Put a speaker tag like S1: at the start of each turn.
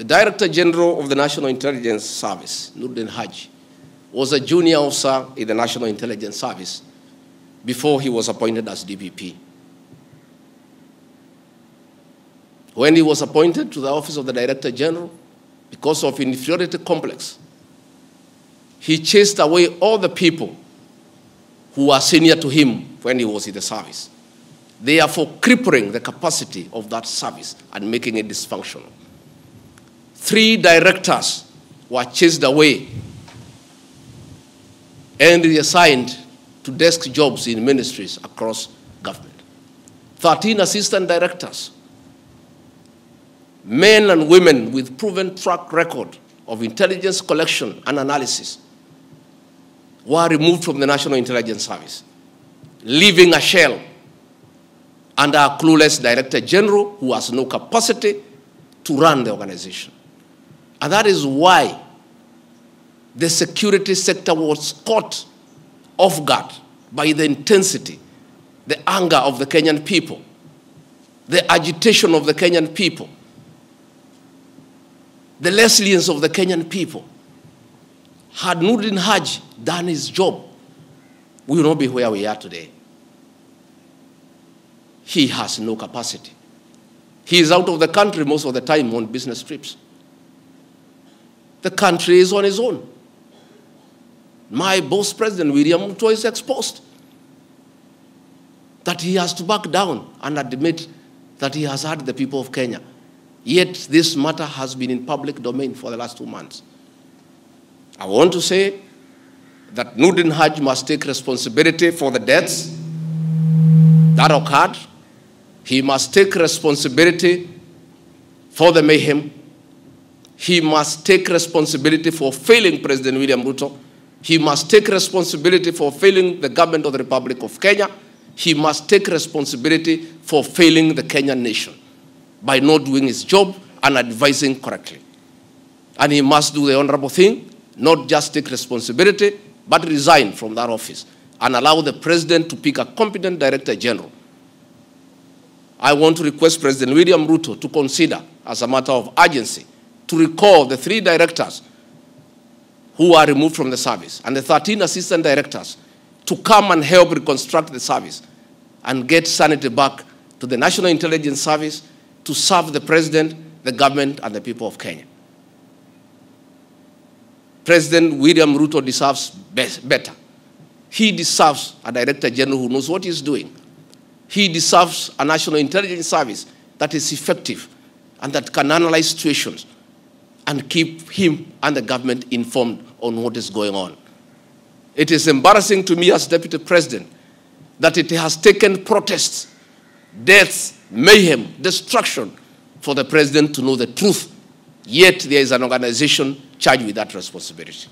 S1: The Director General of the National Intelligence Service, Noordin Haji, was a junior officer in the National Intelligence Service before he was appointed as DPP. When he was appointed to the office of the Director General, because of inferiority complex, he chased away all the people who were senior to him when he was in the service, therefore crippling the capacity of that service and making it dysfunctional. Three directors were chased away and reassigned to desk jobs in ministries across government. 13 assistant directors, men and women with proven track record of intelligence collection and analysis were removed from the National Intelligence Service, leaving a shell under a clueless director general who has no capacity to run the organization. And that is why the security sector was caught off guard by the intensity, the anger of the Kenyan people, the agitation of the Kenyan people, the resilience of the Kenyan people. Had Noordin Haj done his job, we would not be where we are today. He has no capacity. He is out of the country most of the time on business trips. The country is on its own. My boss, President William Ruto, is exposed. That he has to back down and admit that he has hurt the people of Kenya. Yet this matter has been in public domain for the last two months. I want to say that Noordin Haj must take responsibility for the deaths that occurred. He must take responsibility for the mayhem. He must take responsibility for failing President William Ruto. He must take responsibility for failing the government of the Republic of Kenya. He must take responsibility for failing the Kenyan nation by not doing his job and advising correctly. And he must do the honorable thing, not just take responsibility, but resign from that office and allow the president to pick a competent director general. I want to request President William Ruto to consider, as a matter of urgency, to recall the three directors who are removed from the service and the 13 assistant directors to come and help reconstruct the service and get sanity back to the National Intelligence Service to serve the president, the government, and the people of Kenya. President William Ruto deserves better. He deserves a director general who knows what he's doing. He deserves a national intelligence service that is effective and that can analyze situations and keep him and the government informed on what is going on. It is embarrassing to me as deputy president that it has taken protests, deaths, mayhem, destruction for the president to know the truth. Yet there is an organization charged with that responsibility.